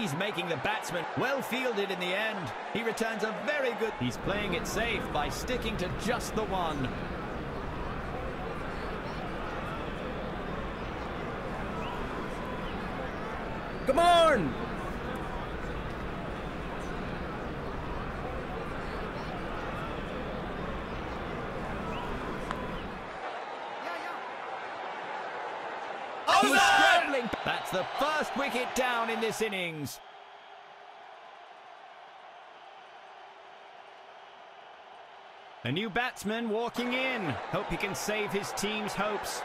He's making the batsman well fielded in the end. He returns a very good... He's playing it safe by sticking to just the one. Come on! He's scrambling. The first wicket down in this innings. A new batsman walking in. Hope he can save his team's hopes.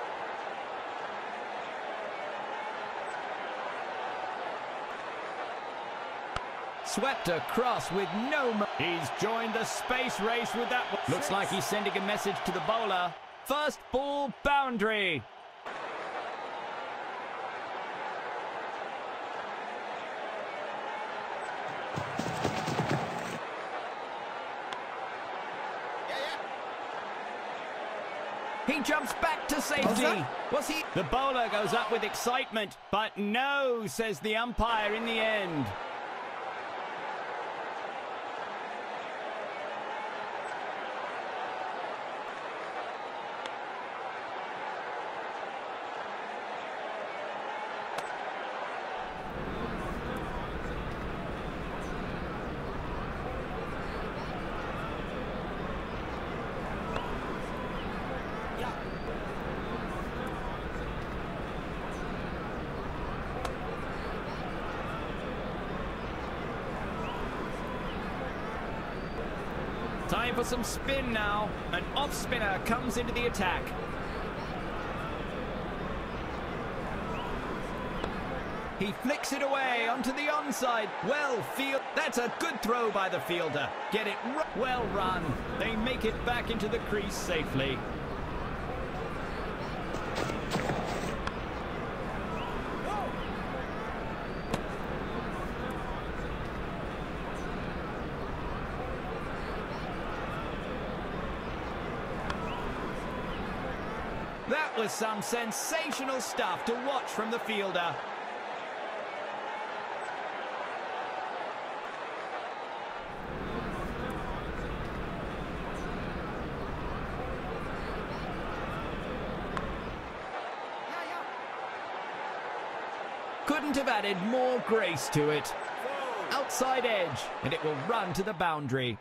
Swept across with no... He's joined the space race with that one. Looks like he's sending a message to the bowler. First ball boundary. He jumps back to safety. Was he? The bowler goes up with excitement, but no, says the umpire in the end. For some spin now. An off spinner comes into the attack. He flicks it away onto the onside. Well field. That's a good throw by the fielder. Get it well run. They make it back into the crease safely. That was some sensational stuff to watch from the fielder. Couldn't have added more grace to it. Outside edge, and it will run to the boundary.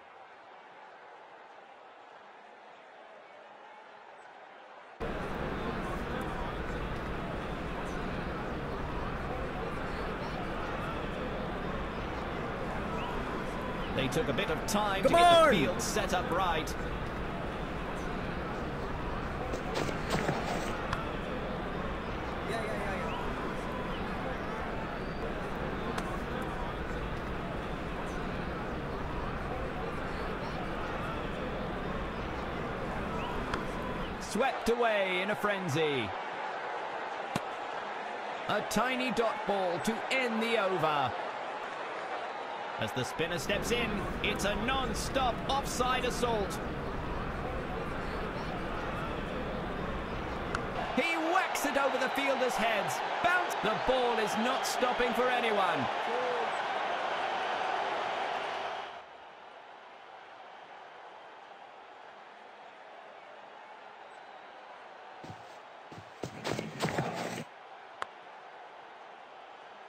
They took a bit of time Come to get on! the field set up right. Swept away in a frenzy. A tiny dot ball to end the over. As the spinner steps in, it's a non-stop offside assault. He whacks it over the fielders' heads. Bounce. The ball is not stopping for anyone.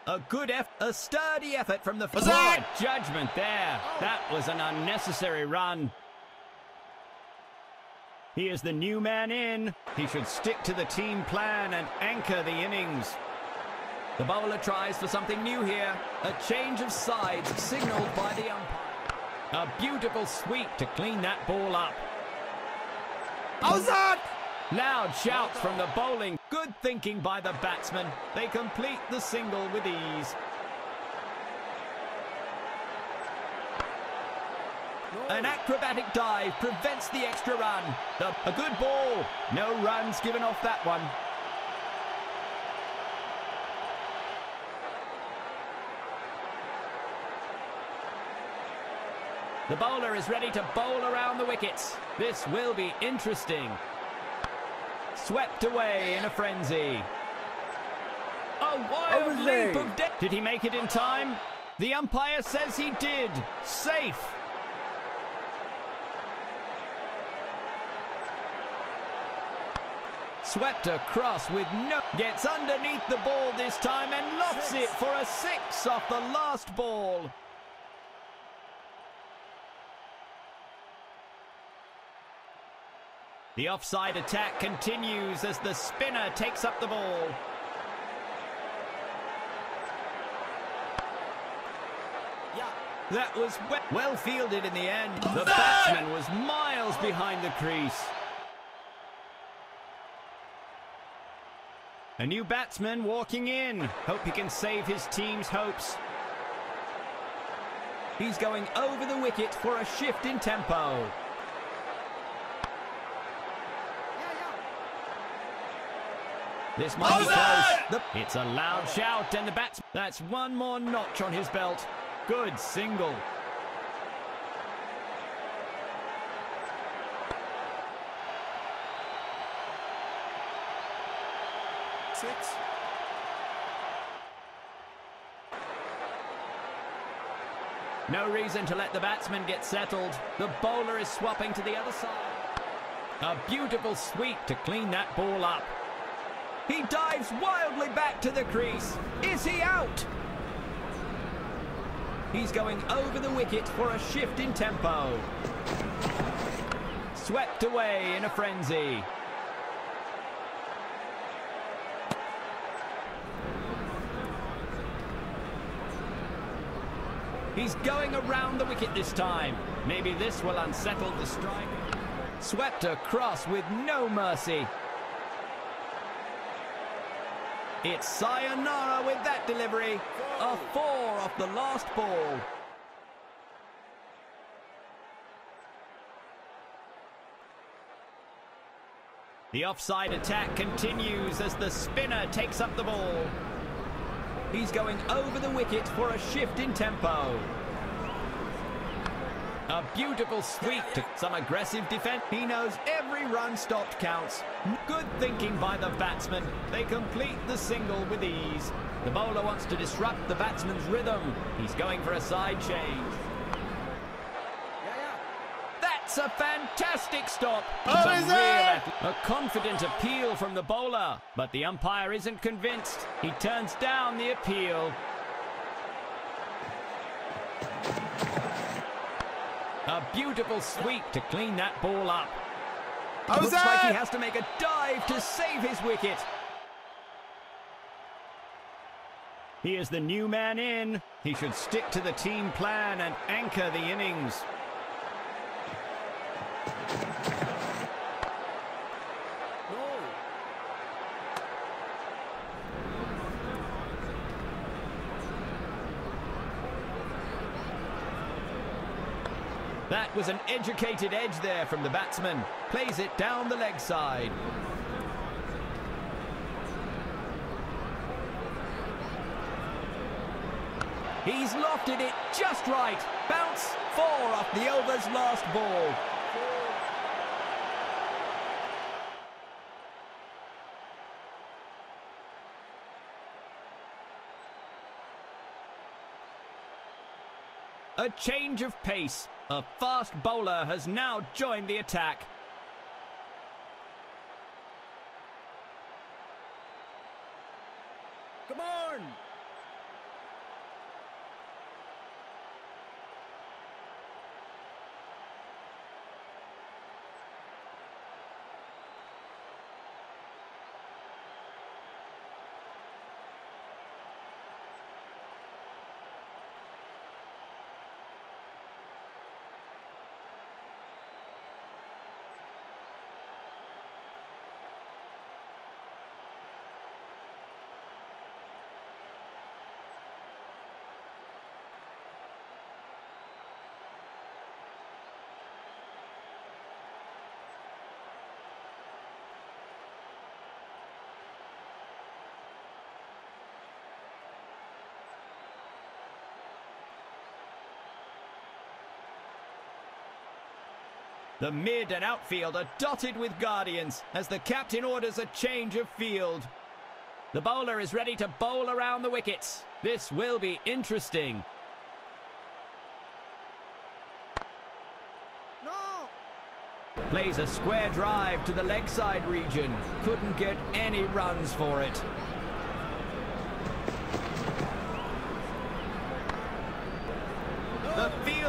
A good eff a sturdy effort from the Was that? judgment there. That was an unnecessary run. He is the new man in. He should stick to the team plan and anchor the innings. The bowler tries for something new here. A change of sides signaled by the umpire. A beautiful sweep to clean that ball up. How's that? Loud shouts from the bowling. Good thinking by the batsman. They complete the single with ease. An acrobatic dive prevents the extra run. A good ball. No runs given off that one. The bowler is ready to bowl around the wickets. This will be interesting. Swept away in a frenzy. A wild leap of death. Did he make it in time? The umpire says he did. Safe. Swept across with no... Gets underneath the ball this time and lofts it for a six off the last ball. The offside attack continues as the spinner takes up the ball. That was we- well fielded in the end. The batsman was miles behind the crease. A new batsman walking in. Hope he can save his team's hopes. He's going over the wicket for a shift in tempo. This might be close. The- it's a loud shout and the bats. That's one more notch on his belt. Good single. Six. No reason to let the batsman get settled. The bowler is swapping to the other side. A beautiful sweep to clean that ball up. He dives wildly back to the crease. Is he out? He's going over the wicket for a shift in tempo. Swept away in a frenzy. He's going around the wicket this time. Maybe this will unsettle the strike. Swept across with no mercy. It's sayonara with that delivery. A four off the last ball. The offside attack continues as the spinner takes up the ball. He's going over the wicket for a shift in tempo. A beautiful sweep to some aggressive defense. He knows every run stopped counts. Good thinking by the batsman. They complete the single with ease. The bowler wants to disrupt the batsman's rhythm. He's going for a side change. That's a fantastic stop. Oh, is it? A confident appeal from the bowler, but the umpire isn't convinced. He turns down the appeal. A beautiful sweep to clean that ball up. Looks like he has to make a dive to save his wicket. He is the new man in. He should stick to the team plan and anchor the innings. No. That was an educated edge there from the batsman. Plays it down the leg side. He's lofted it just right. Bounce four off the over's last ball. A change of pace. A fast bowler has now joined the attack. Come on. The mid and outfield are dotted with guardians as the captain orders a change of field. The bowler is ready to bowl around the wickets. This will be interesting. No! Plays a square drive to the leg side region. Couldn't get any runs for it.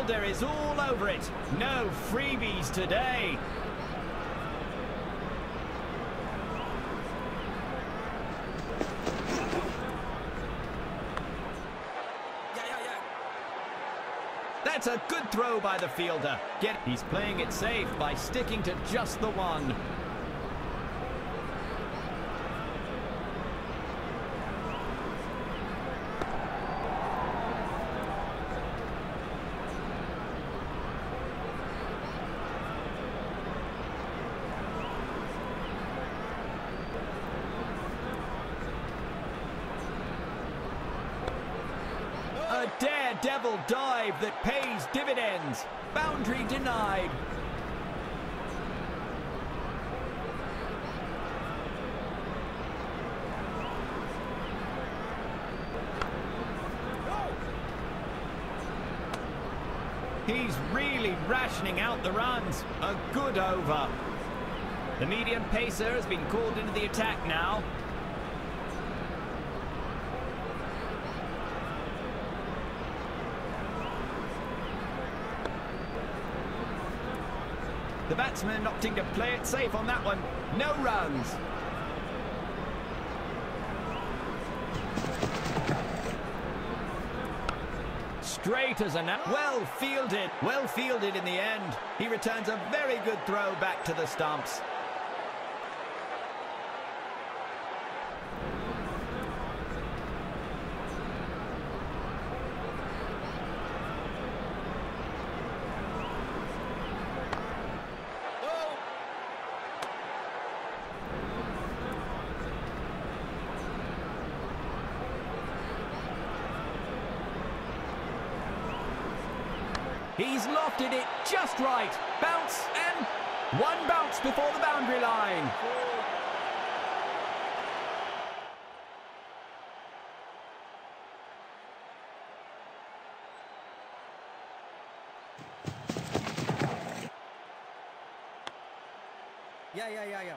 The fielder is all over it. No freebies today. That's a good throw by the fielder. Get he's playing it safe by sticking to just the one. Daredevil dive that pays dividends. Boundary denied. He's really rationing out the runs. A good over. The medium pacer has been called into the attack now. The batsman opting to play it safe on that one. No runs. Straight as a an well fielded, well fielded in the end. He returns a very good throw back to the stumps. Oh! He's lofted it just right. Bounce and one bounce before the boundary line. Yeah, yeah, yeah, yeah.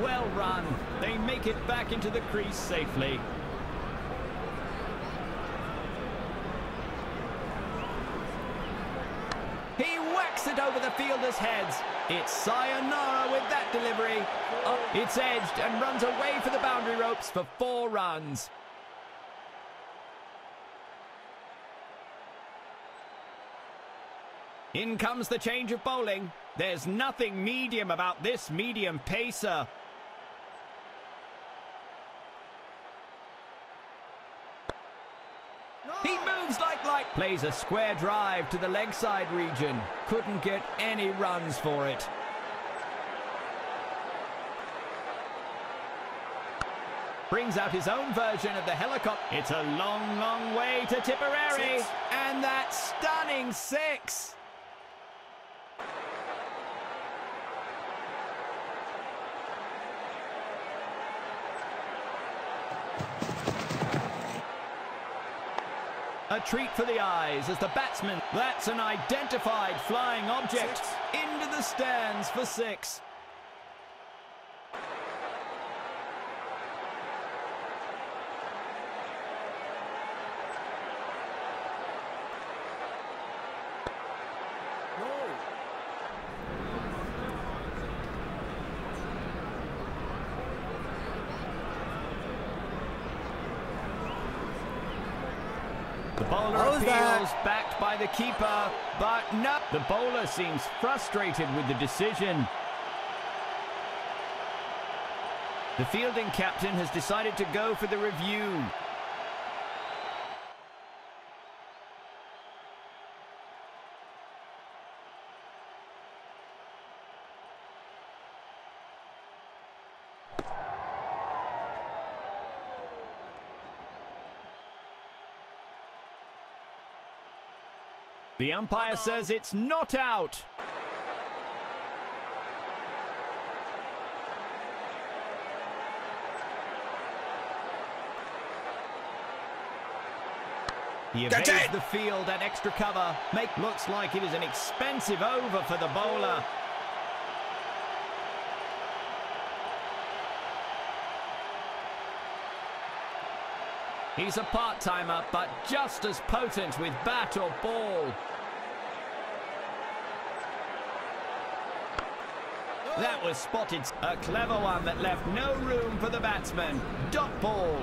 Well run. They make it back into the crease safely. Whacks it over the fielders' heads. It's sayonara with that delivery. Up, it's edged and runs away for the boundary ropes for four runs. In comes the change of bowling. There's nothing medium about this medium pacer. He moves like light. Plays a square drive to the leg side region. Couldn't get any runs for it. Brings out his own version of the helicopter. It's a long, long way to Tipperary. Six. And that stunning six. A treat for the eyes as the batsman. That's an identified flying object. Six. Into the stands for six. No! The bowler appeals, that? backed by the keeper, but no. The bowler seems frustrated with the decision. The fielding captain has decided to go for the review. The umpire says it's not out. He evades the field at extra cover. Make looks like it is an expensive over for the bowler. He's a part-timer, but just as potent with bat or ball. That was spotted. A clever one that left no room for the batsman. Dot ball.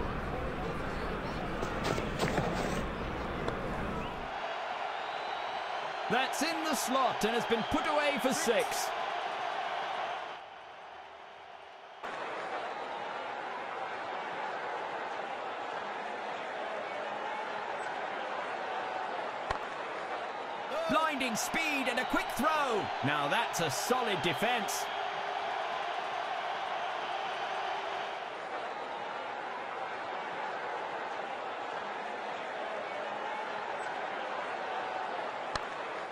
That's in the slot and has been put away for six. Blinding speed and a quick throw. Now that's a solid defence.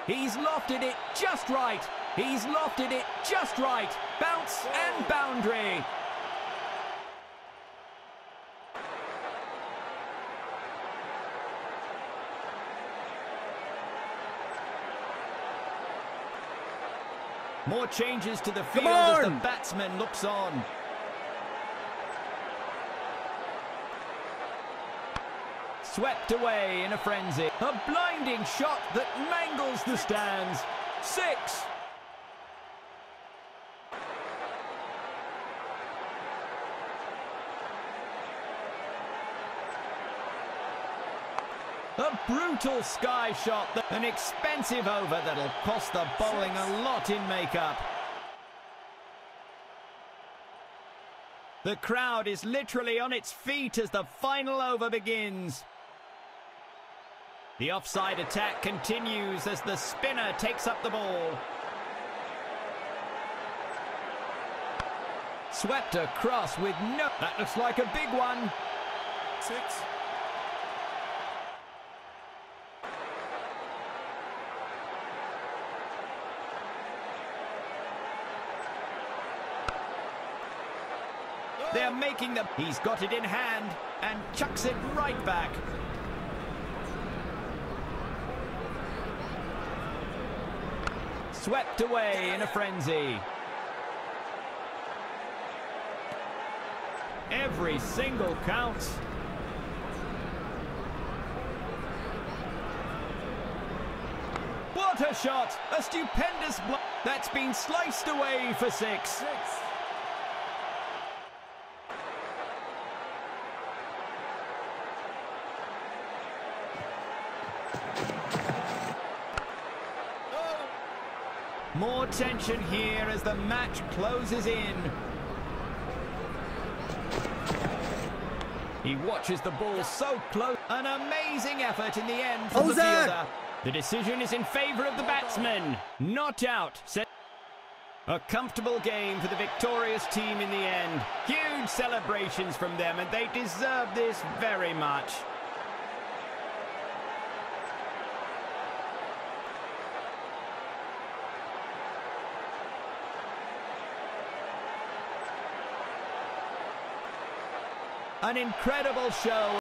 He's lofted it just right. He's lofted it just right. Bounce and boundary. More changes to the field as the batsman looks on. Swept away in a frenzy. A blinding shot that mangles the stands. Six. A brutal sky shot, an expensive over that'll cost the bowling a lot in makeup. The crowd is literally on its feet as the final over begins. The offside attack continues as the spinner takes up the ball. Swept across with no... That looks like a big one. Six. They're making the... He's got it in hand and chucks it right back. Swept away in a frenzy. Every single counts. What a shot! A stupendous block that's been sliced away for six. Six. More tension here as the match closes in. He watches the ball so close. An amazing effort in the end from the fielder. The decision is in favour of the batsman. Not out. Set a comfortable game for the victorious team in the end. Huge celebrations from them, and they deserve this very much. An incredible show.